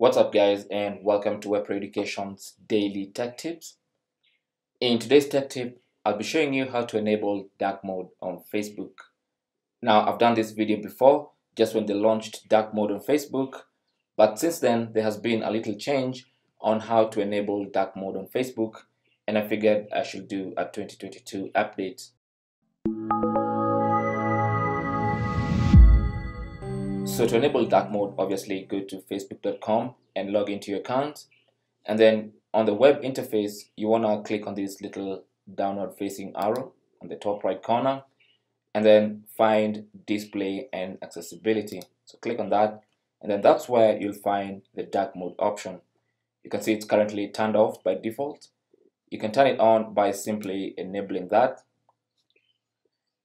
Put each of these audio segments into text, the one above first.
What's up guys and welcome to WebPro Education's daily tech tips. In today's tech tip, I'll be showing you how to enable dark mode on Facebook. Now I've done this video before, just when they launched dark mode on Facebook, but since then there has been a little change on how to enable dark mode on Facebook and I figured I should do a 2022 update. So to enable dark mode, obviously go to facebook.com and log into your account. And then on the web interface, you want to click on this little downward facing arrow on the top right corner and then find display and accessibility. So click on that and then that's where you'll find the dark mode option. You can see it's currently turned off by default. You can turn it on by simply enabling that.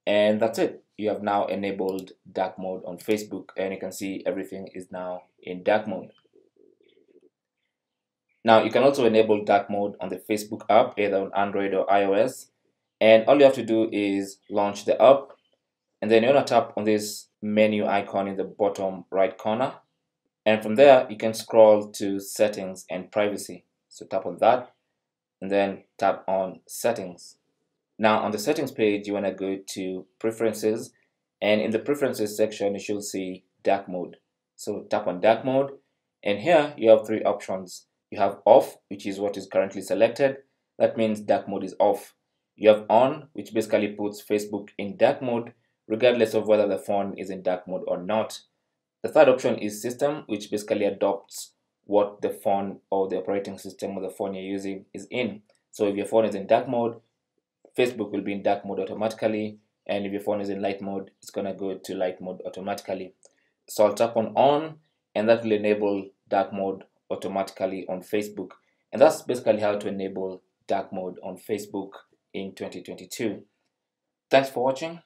And that's it you have now enabled dark mode on Facebook and you can see everything is now in dark mode. Now you can also enable dark mode on the Facebook app either on Android or iOS. And all you have to do is launch the app and then you want to tap on this menu icon in the bottom right corner. And from there you can scroll to settings and privacy. So tap on that and then tap on settings now on the settings page, you want to go to preferences and in the preferences section, you should see dark mode. So tap on dark mode and here you have three options. You have off, which is what is currently selected. That means dark mode is off. You have on, which basically puts Facebook in dark mode regardless of whether the phone is in dark mode or not. The third option is system, which basically adopts what the phone or the operating system or the phone you're using is in. So if your phone is in dark mode, Facebook will be in dark mode automatically and if your phone is in light mode it's gonna go to light mode automatically. So I'll tap on on and that will enable dark mode automatically on Facebook. And that's basically how to enable dark mode on Facebook in 2022 thanks for watching.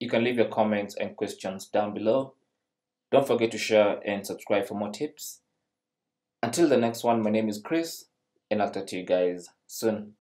You can leave your comments and questions down below. Don't forget to share and subscribe for more tips. Until the next one my name is Chris and I'll talk to you guys soon